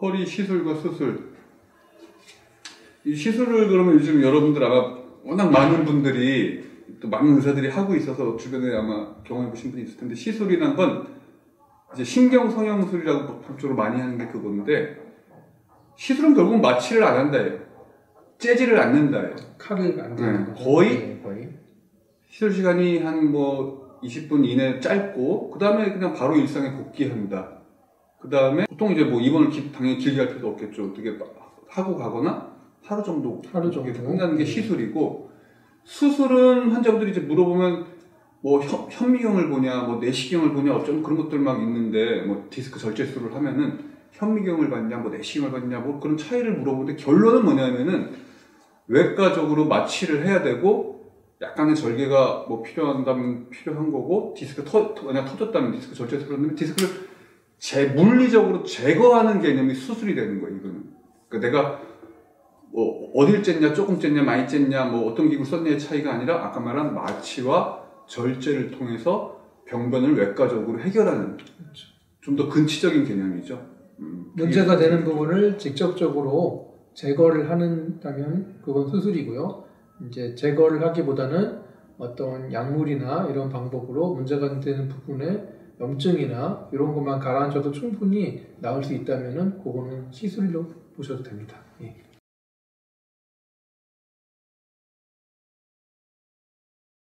허리 시술과 수술. 이 시술을 그러면 요즘 여러분들 아마 워낙 많은 분들이 또 많은 의사들이 하고 있어서 주변에 아마 경험해 보신 분이 있을 텐데 시술이란 건 이제 신경 성형술이라고 보통적으로 많이 하는 게 그건데 시술은 결국 마취를 안 한다예요. 째지를 않는다예요. 칼을 안 네. 거의? 네, 거의. 시술 시간이 한 뭐 20분 이내 짧고 그 다음에 그냥 바로 일상에 복귀한다. 그 다음에 보통 이제 뭐 입원을 기- 당연히 길게 할 필요도 없겠죠. 어떻게 하고 가거나 하루 정도 하루 정도. 끝나는 게 네. 시술이고 수술은 환자분들이 이제 물어보면 뭐 현, 현미경을 보냐, 뭐 내시경을 보냐, 어쩌면 그런 것들 막 있는데 뭐 디스크 절제술을 하면은 현미경을 봤냐, 뭐 내시경을 봤냐, 뭐 그런 차이를 물어보는데 결론은 뭐냐면은 외과적으로 마취를 해야 되고 약간의 절개가 뭐 필요한다면 필요한 거고 디스크 터 만약 터졌다면 디스크 절제술을 하면 디스크를 제 물리적으로 제거하는 개념이 수술이 되는 거예요. 이거는 그러니까 내가 뭐 어딜 쨌냐, 조금 쨌냐, 많이 쨌냐, 뭐 어떤 기구 썼냐의 차이가 아니라 아까 말한 마취와 절제를 통해서 병변을 외과적으로 해결하는 좀더 근치적인 개념이죠. 음, 문제가 되는 부분을 직접적으로 제거를 하는다면 그건 수술이고요. 이제 제거를 하기보다는 어떤 약물이나 이런 방법으로 문제가 되는 부분에 염증이나 이런 것만 가라앉혀도 충분히 나을 수 있다면은 그거는 시술로 보셔도 됩니다. 예.